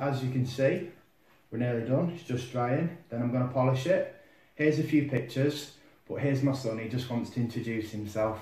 as you can see, we're nearly done. It's just drying. Then I'm to polish it. Here's a few pictures, but here's my son. He just wants to introduce himself.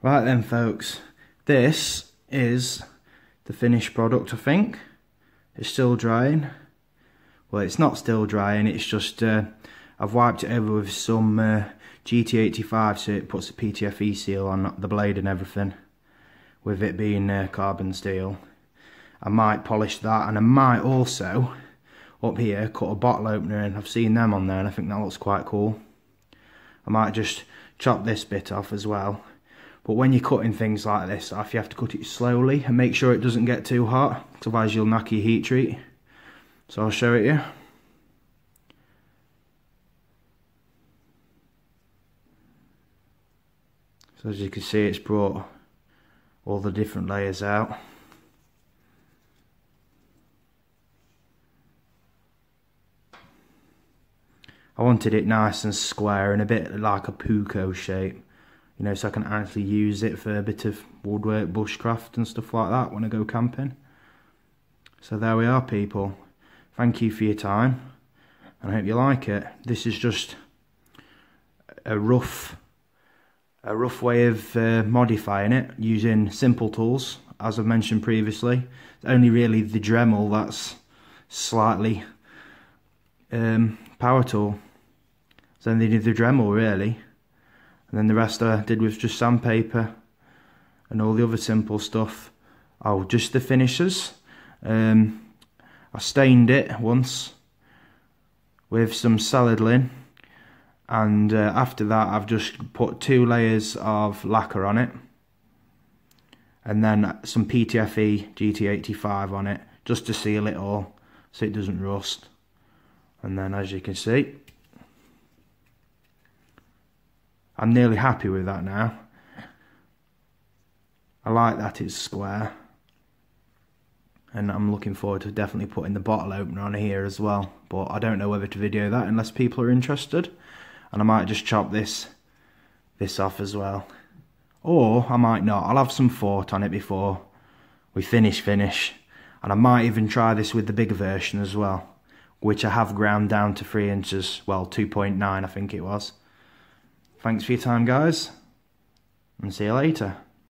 Right then folks, this is the finished product I think. It's still drying. Well it's not still drying, it's just uh, I've wiped it over with some uh, GT85 so it puts a PTFE seal on the blade and everything. With it being uh, carbon steel. I might polish that and I might also up here cut a bottle opener and I've seen them on there and I think that looks quite cool. I might just chop this bit off as well but when you're cutting things like this off, you have to cut it slowly and make sure it doesn't get too hot, otherwise you'll knock your heat treat. So I'll show it you. So as you can see, it's brought all the different layers out. I wanted it nice and square and a bit like a puukko shape you know, so I can actually use it for a bit of woodwork, bushcraft and stuff like that when I go camping. So there we are people. Thank you for your time and I hope you like it. This is just a rough a rough way of uh, modifying it using simple tools as I've mentioned previously. It's only really the Dremel that's slightly um, power tool. It's only the Dremel really and then the rest I did was just sandpaper and all the other simple stuff. Oh just the finishes um, I stained it once with some Sadolin and uh, after that I've just put two layers of lacquer on it and then some PTFE GT85 on it just to seal it all so it doesn't rust. And then as you can see I'm nearly happy with that now. I like that it's square. And I'm looking forward to definitely putting the bottle opener on here as well. But I don't know whether to video that unless people are interested. And I might just chop this this off as well. Or I might not. I'll have some thought on it before we finish finish. And I might even try this with the bigger version as well. Which I have ground down to 3 inches. Well, 2.9 I think it was. Thanks for your time, guys, and see you later.